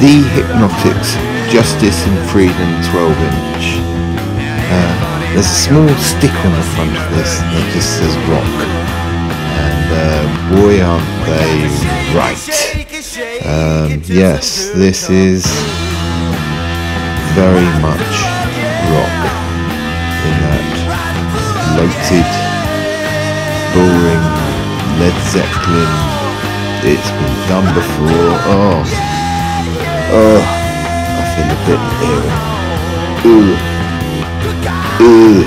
Thee Hypnotics, Justice in Freedom 12 inch. Uh, there's a small stick on the front of this that just says rock. And uh, boy aren't they right. Um, yes, this is very much rock in that bloated, boring Led Zeppelin. It's been done before. Oh, oh, I feel a bit ill. Ooh. Ooh.